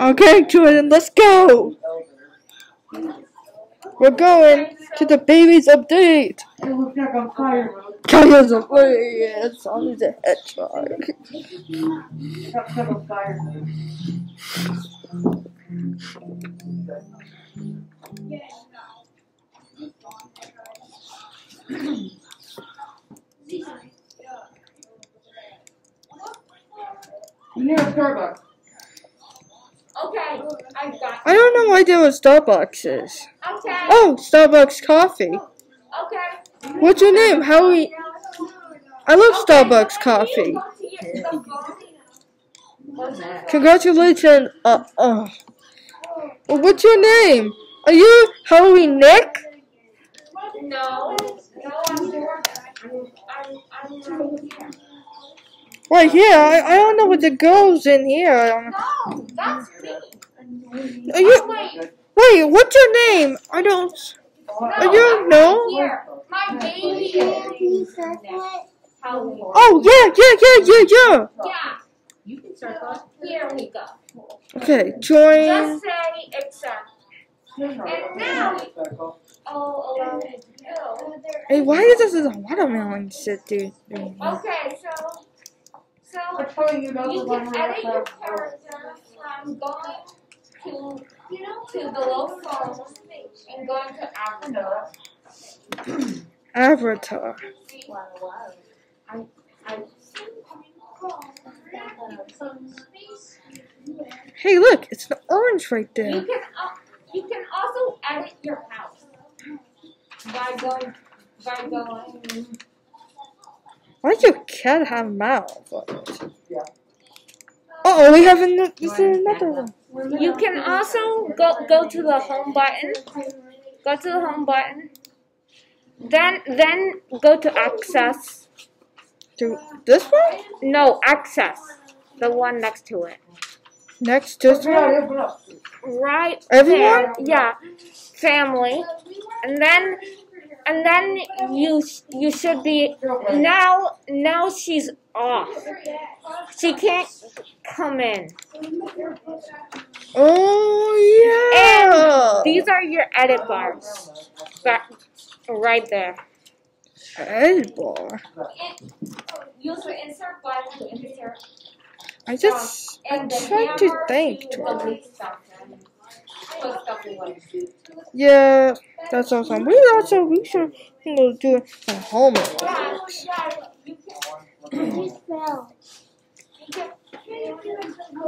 Okay, Jordan, let's go. We're going to the baby's update. It looks like on fire. Kaya's. It's on the hedgehog. It's upset on. Starbucks. Okay, I got. I don't know why there was Starbucks is. Okay. Oh, Starbucks coffee. Okay. What's your name? How we? I love Starbucks coffee. Congratulations. Uh, uh. What's your name? Are you Halloween Nick? No. No, I'm I'm, I'm, I'm Right here. I, I don't know what the girls in here. I don't know. No, that's me. Are you? Oh, wait. Wait. What's your name? I don't. No, Are you no? Here. My baby is Halloween. Oh yeah, yeah, yeah, yeah, yeah. Yeah. You can circle. Here we go. Okay, join. Just say accept. And now, oh, allow me to go. Hey, why is this a watermelon shit, dude? Okay, so, so I'm telling you, that's you the one can edit your have- character from going to, you know to the little phone and going to Avatar. Avatar. Hey, look, it's the orange right there. You there. can, uh, you can also edit your house by going, by going. Why does your cat have a mouth? Yeah. oh, we have an, this is another one. You can also go go to the home button. Go to the home button. Then then go to access. To this one? No, access. The one next to it. Next, this one? Right Everyone? there. Yeah. Family. And then and then you you should be now now she's off. She can't come in. Oh, yeah. These are your edit bars. Back, right there. Ed bar. Use the insert button to insert I just, I tried to think. to delete stuff and put stuff away. Yeah, that's awesome. We also, we should you know, do a homework. Yeah, you can, you can,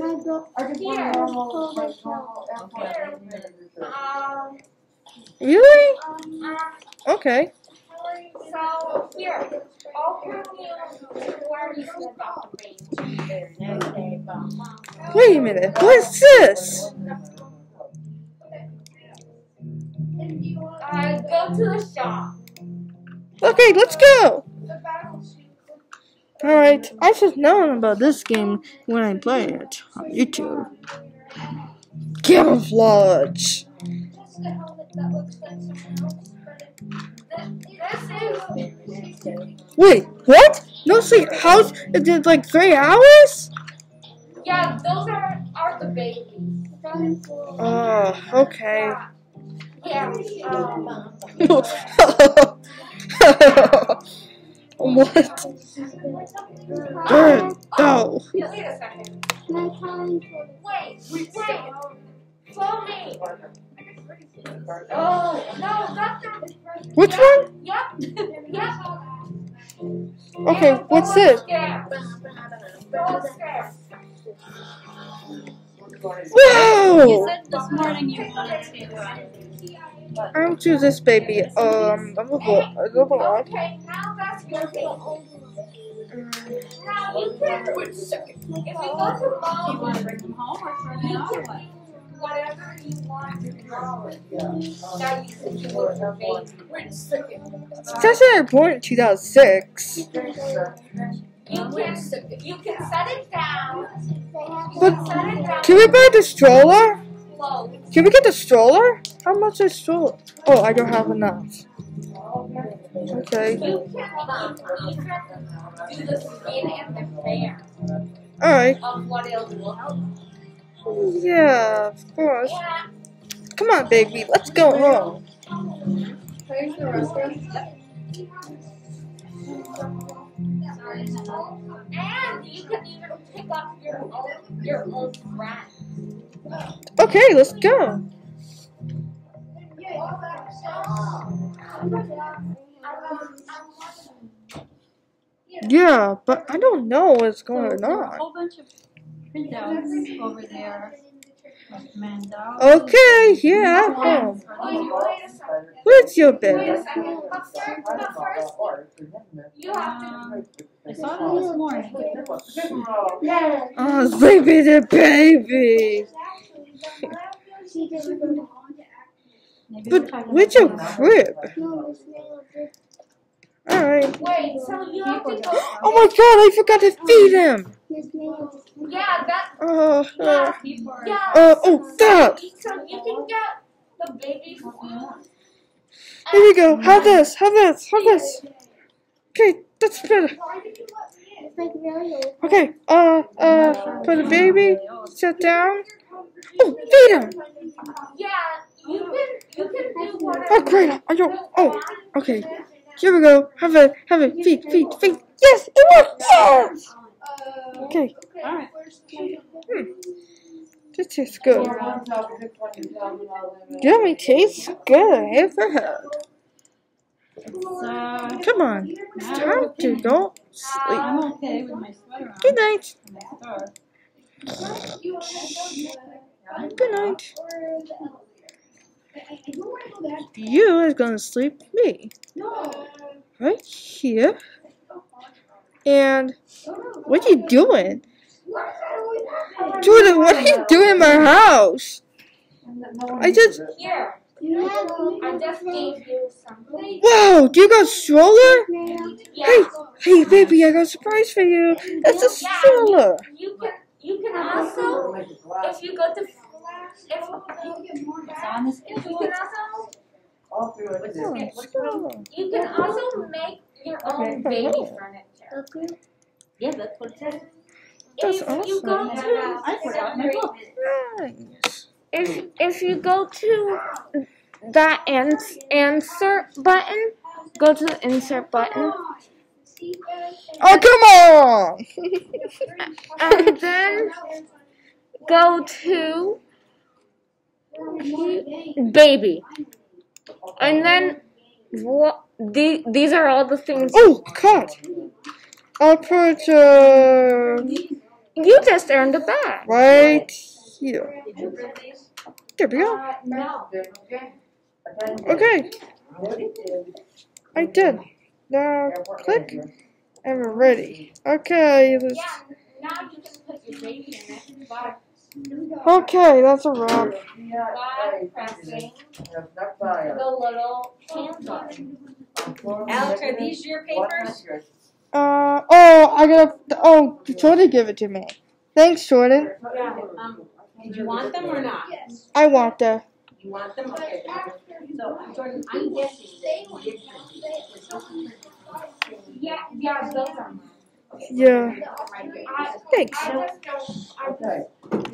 I just want a normal, like, normal airplane. um, Really? um, Okay. so here, open you where you can stop the page. Wait a minute. What's this? Uh, go to the shop. Okay, let's go. Alright, I should know about this game when I play it on YouTube. Camouflage. Wait, what? No sleep. How's it did like three hours? yeah, those are, are the babies. Oh, okay. Yeah, um, what? No. wait. Wait, wait. Follow me. Oh, no, that's not. Which one? Yep, yep. Okay, what's go this? upstairs. Go upstairs. Whoa! said this morning you wanted to. I'm choose this baby. Um, I'm gonna go. I'm gonna go. Now you. That's an important 2006. You can you can set it down. But can we buy the stroller? Can we get the stroller? How much is stroller? Oh, I don't have enough. Fan. Alright. Yeah, of course. Come on, baby. Let's go home. And you can even pick up your own your own. Okay, let's go. Yeah, but I don't know what's So going there are a on. whole bunch of printouts over there. Like Mandel. Okay, yeah, home. Where's your Wait a bed? second. Upstairs, but first you have to. Um, I saw them this morning. Oh, sleepy the baby. But we're talking where's about your crib? Else. Alright. Wait, so you have to go. Oh my god, I forgot to feed him. Yeah, that. Oh, uh, Keyboard. Yeah. uh, oh, that. So you can get the baby food. Here we go. Have this, have this, have this. Okay, that's better. Okay, uh, uh, for the baby, sit down. Oh, feed him. Yeah, you can you can do whatever. Oh, great. Oh, yo, oh, okay. Here we go. Have a, have a, Feed, feed, feed. Yes, it worked. Yes. Okay. Alright. Hmm. This tastes good. Yummy tastes good. Ever had. So, Come on. It's time to go sleep. I'm okay with my on. Good night. and my scarf. Good night. You is gonna sleep me. Right here. And what are you doing? Jordan, what are you doing in my house? I just Here, I just gave you something. Wow, do you got a stroller? Hey, hey baby, I got a surprise for you. It's a stroller. You can you can also if you go to if It's on the if you can also stroller. you can also make your own baby furniture. Yeah, that's what it says. That's if you go awesome. to I forgot my book. Nice. if if you go to that ans- answer button, go to the insert button, Oh, come on. and then go to baby, and then what? The, these are all the things Oh, cut. I'll put uh, you just earned a bag. right here. There we go. Okay, I did. Now click, and we're ready. Okay, let's. Yeah. Now you can put your baby in it by, Okay, that's a wrap. by pressing the little hand button. Alex, are these your papers? Uh oh, I gotta. Oh, Jordan give it to me. Thanks, Jordan. Um, did you want them or not? I want that. You want them? Okay. So, Jordan, I'm guessing that you did. Yeah, yeah, those are mine. Yeah. Thanks. I just don't. I